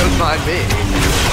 Don't mind me.